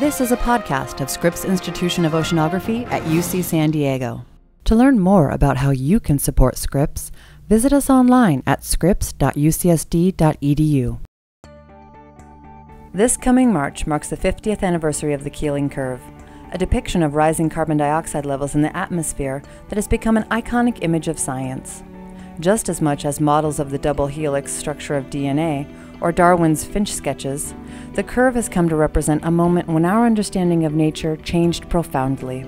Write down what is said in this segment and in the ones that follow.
This is a podcast of Scripps Institution of Oceanography at UC San Diego. To learn more about how you can support Scripps, visit us online at scripps.ucsd.edu. This coming March marks the 50th anniversary of the Keeling Curve, a depiction of rising carbon dioxide levels in the atmosphere that has become an iconic image of science. Just as much as models of the double helix structure of DNA or Darwin's finch sketches, the curve has come to represent a moment when our understanding of nature changed profoundly.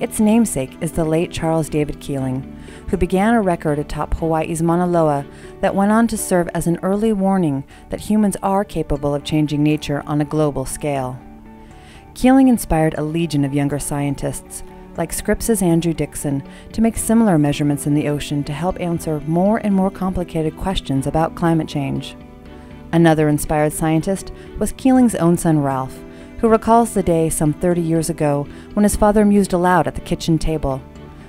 Its namesake is the late Charles David Keeling, who began a record atop Hawaii's Mauna Loa that went on to serve as an early warning that humans are capable of changing nature on a global scale. Keeling inspired a legion of younger scientists, like Scripps's Andrew Dickson, to make similar measurements in the ocean to help answer more and more complicated questions about climate change. Another inspired scientist was Keeling's own son Ralph, who recalls the day some 30 years ago when his father mused aloud at the kitchen table.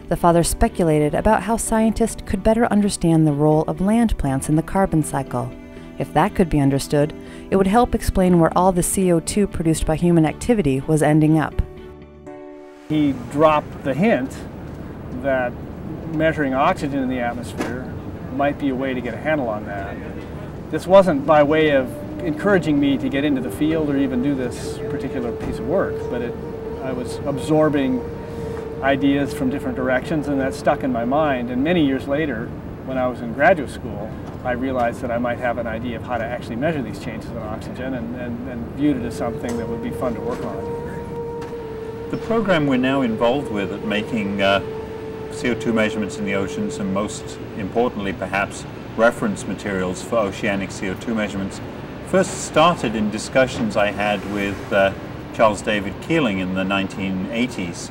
The father speculated about how scientists could better understand the role of land plants in the carbon cycle. If that could be understood, it would help explain where all the CO2 produced by human activity was ending up. He dropped the hint that measuring oxygen in the atmosphere might be a way to get a handle on that. This wasn't by way of encouraging me to get into the field or even do this particular piece of work, but it, I was absorbing ideas from different directions and that stuck in my mind. And many years later, when I was in graduate school, I realized that I might have an idea of how to actually measure these changes in oxygen and, and, and viewed it as something that would be fun to work on. The program we're now involved with at making uh, CO2 measurements in the oceans and most importantly perhaps reference materials for oceanic CO2 measurements first started in discussions I had with uh, Charles David Keeling in the 1980s,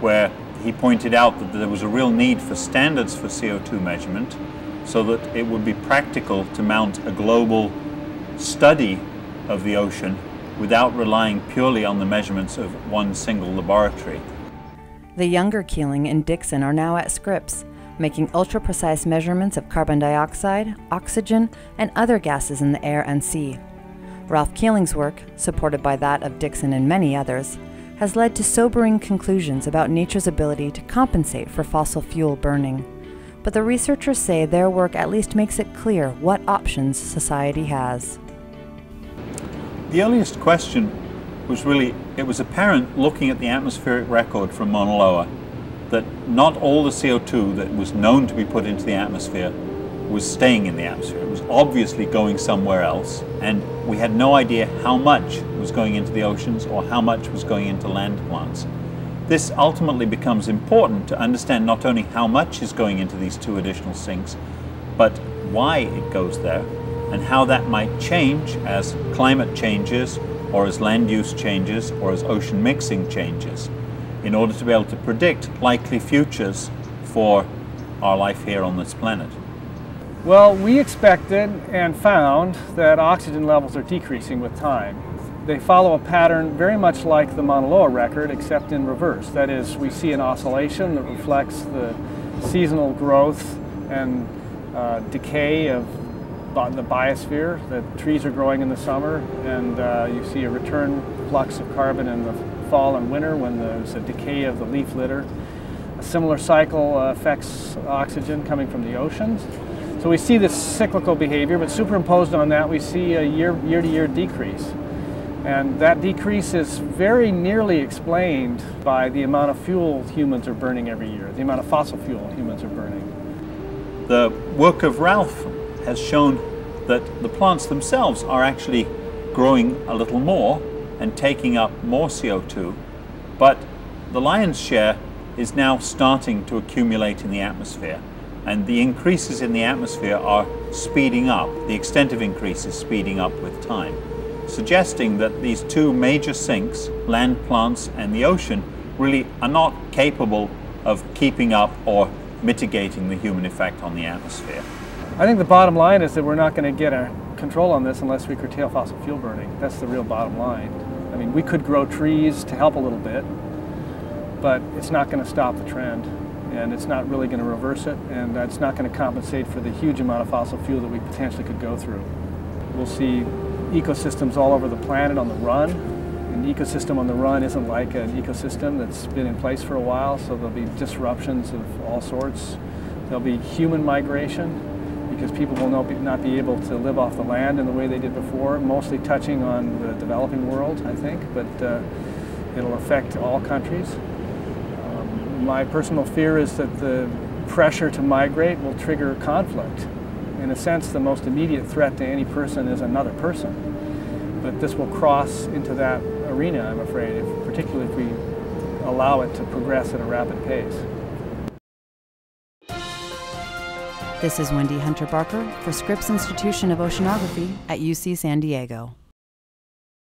where he pointed out that there was a real need for standards for CO2 measurement so that it would be practical to mount a global study of the ocean without relying purely on the measurements of one single laboratory. The younger Keeling and Dickson are now at Scripps, making ultra precise measurements of carbon dioxide, oxygen, and other gases in the air and sea. Ralph Keeling's work, supported by that of Dickson and many others, has led to sobering conclusions about nature's ability to compensate for fossil fuel burning. But the researchers say their work at least makes it clear what options society has. The earliest question was really, it was apparent looking at the atmospheric record from Mauna Loa that not all the CO2 that was known to be put into the atmosphere was staying in the atmosphere. It was obviously going somewhere else, and we had no idea how much was going into the oceans or how much was going into land plants. This ultimately becomes important to understand not only how much is going into these two additional sinks, but why it goes there and how that might change as climate changes or as land use changes or as ocean mixing changes in order to be able to predict likely futures for our life here on this planet? Well, we expected and found that oxygen levels are decreasing with time. They follow a pattern very much like the Mauna Loa record, except in reverse. That is, we see an oscillation that reflects the seasonal growth and uh, decay of the biosphere. The trees are growing in the summer, and uh, you see a return flux of carbon in the fall and winter when there's a decay of the leaf litter. A similar cycle uh, affects oxygen coming from the oceans. So we see this cyclical behavior, but superimposed on that we see a year, year to year decrease. And that decrease is very nearly explained by the amount of fuel humans are burning every year, the amount of fossil fuel humans are burning. The work of Ralph has shown that the plants themselves are actually growing a little more and taking up more CO2, but the lion's share is now starting to accumulate in the atmosphere. And the increases in the atmosphere are speeding up. The extent of increase is speeding up with time, suggesting that these two major sinks, land plants and the ocean, really are not capable of keeping up or mitigating the human effect on the atmosphere. I think the bottom line is that we're not going to get a control on this unless we curtail fossil fuel burning. That's the real bottom line. I mean, we could grow trees to help a little bit, but it's not going to stop the trend. And it's not really going to reverse it, and it's not going to compensate for the huge amount of fossil fuel that we potentially could go through. We'll see ecosystems all over the planet on the run, An ecosystem on the run isn't like an ecosystem that's been in place for a while, so there'll be disruptions of all sorts. There'll be human migration because people will not be, not be able to live off the land in the way they did before, mostly touching on the developing world, I think, but uh, it'll affect all countries. Um, my personal fear is that the pressure to migrate will trigger conflict. In a sense, the most immediate threat to any person is another person. But this will cross into that arena, I'm afraid, if, particularly if we allow it to progress at a rapid pace. This is Wendy Hunter Barker for Scripps Institution of Oceanography at UC San Diego.